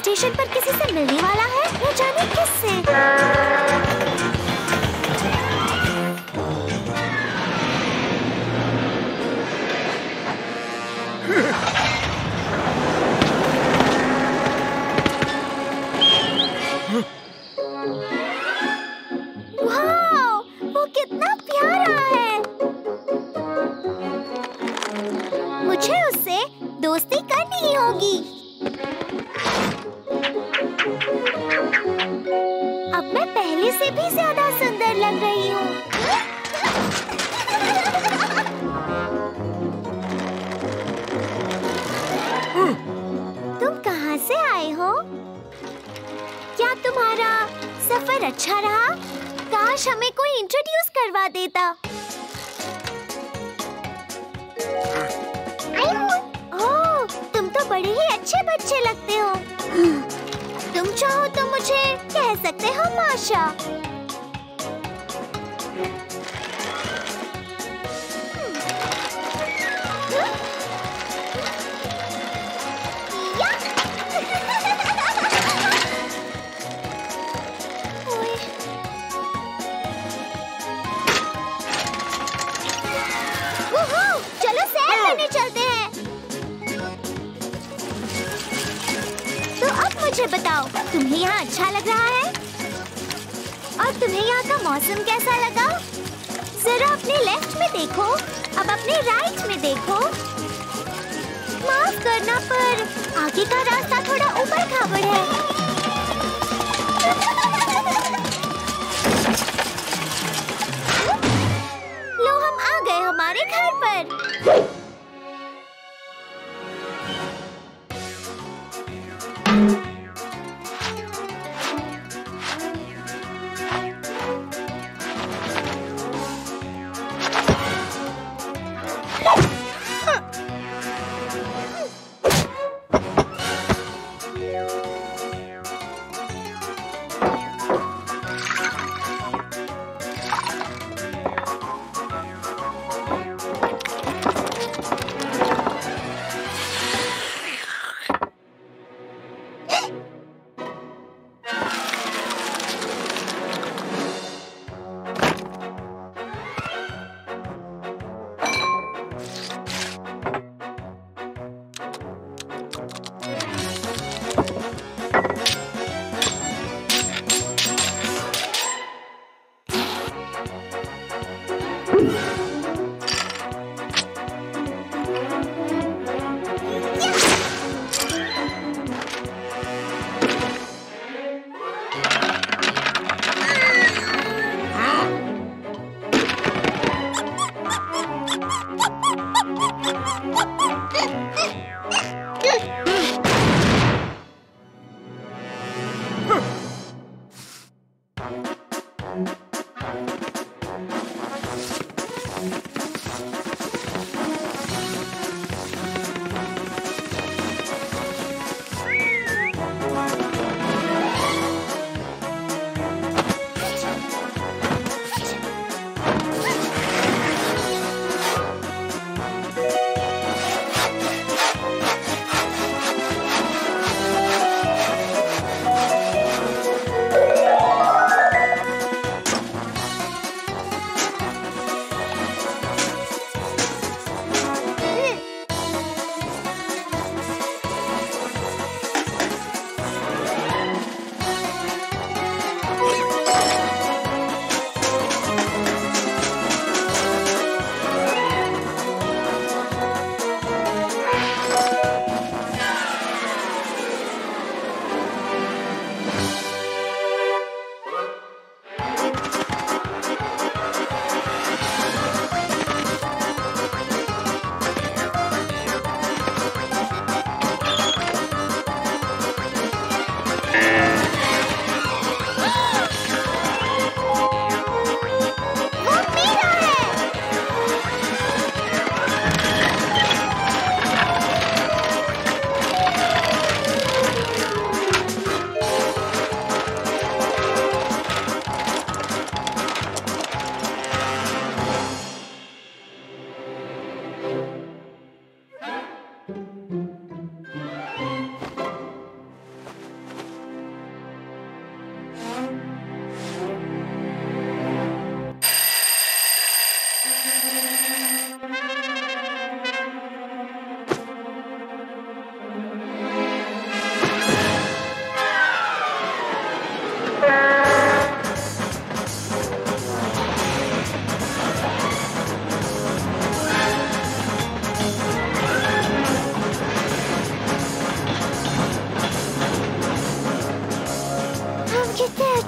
Station पर किसी से मिलने वाला है? वो जाने किससे? तुम चाहो तो मुझे कह सकते हो माशा। यहाँ अच्छा लग रहा है। और तुम्हें यहाँ का मौसम कैसा लगा? जरा अपने लेफ़्ट में देखो। अब अपने राइट में देखो। माफ़ करना पर आगे का रास्ता थोड़ा ऊपर खाबड़ है।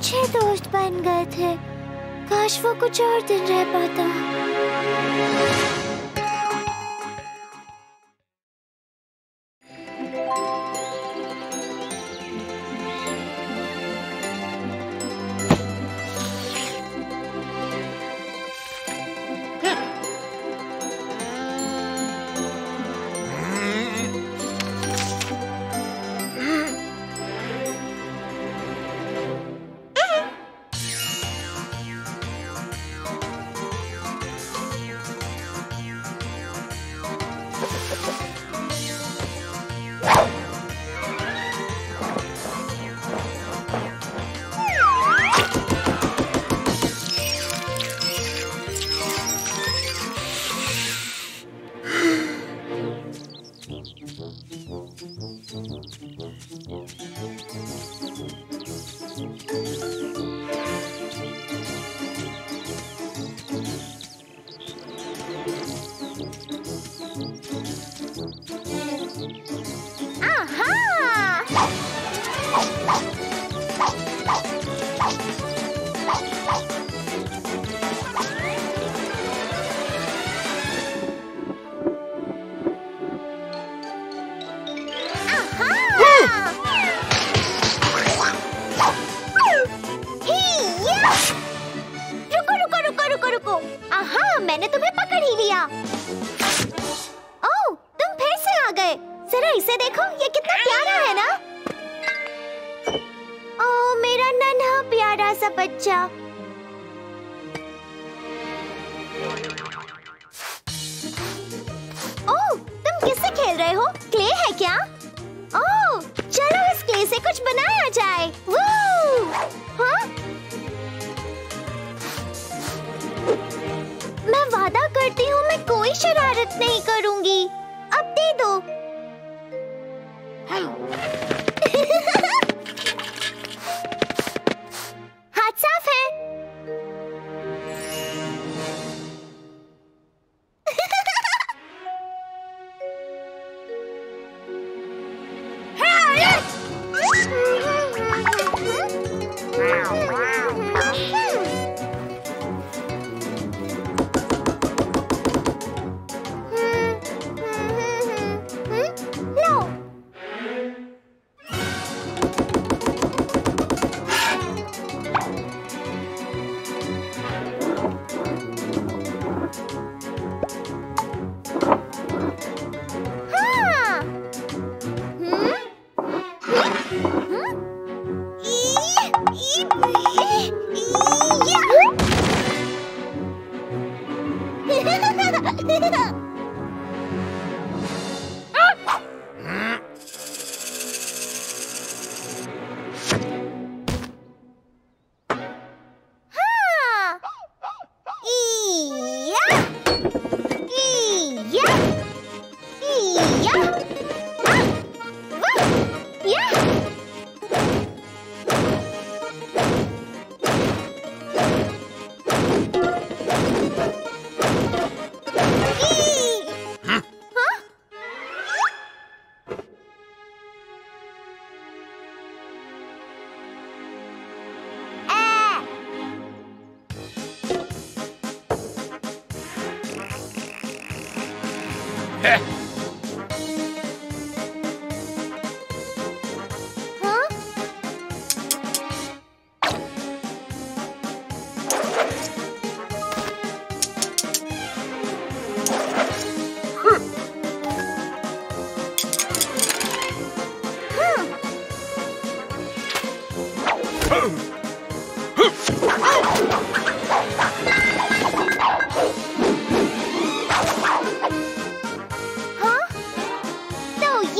अच्छे दोस्त बन गए थे। काश वो कुछ और दिन रह पाता। मैंने तुम्हें पकड़ ही लिया। ओह तुम फिर से आ गए। जरा इसे देखो, ये कितना प्यारा है ना? ओ मेरा नन्हा प्यारा सा बच्चा। ओ तुम किससे खेल रहे हो? क्ले है क्या? ओ चलो इस क्ले से कुछ बनाया जाए।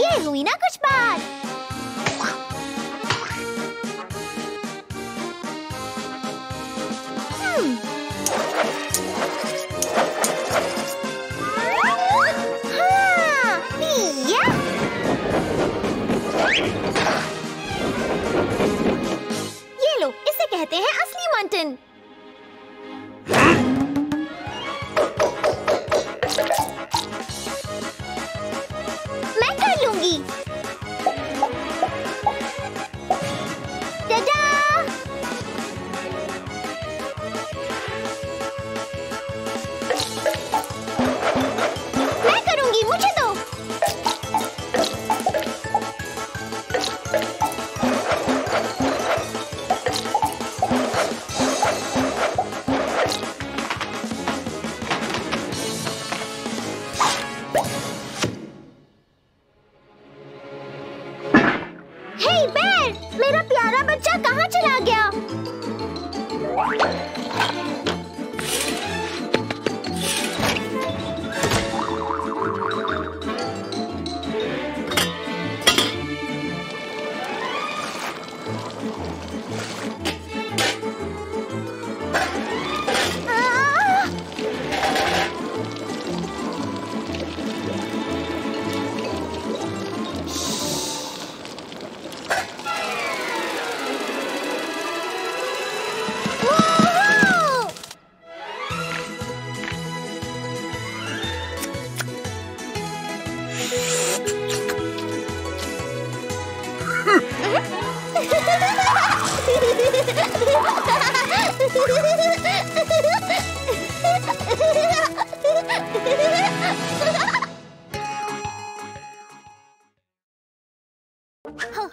ये हुई ना कुछ बात कहते हैं असली मंटन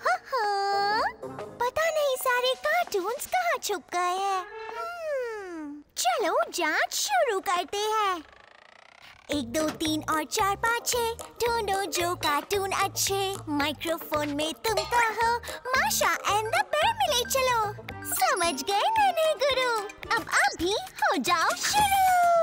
पता नहीं सारे कार्टून्स कहाँ छुप गए हैं। हम्म, चलो जाँच शुरू करते हैं। एक दो तीन और चार पाँच छः ढूंढो जो कार्टून अच्छे। माइक्रोफोन में तुम कहो माशा एंड द पेड़ मिले चलो। समझ गए नन्हे गुरु। अब आप भी हो जाओ शुरू।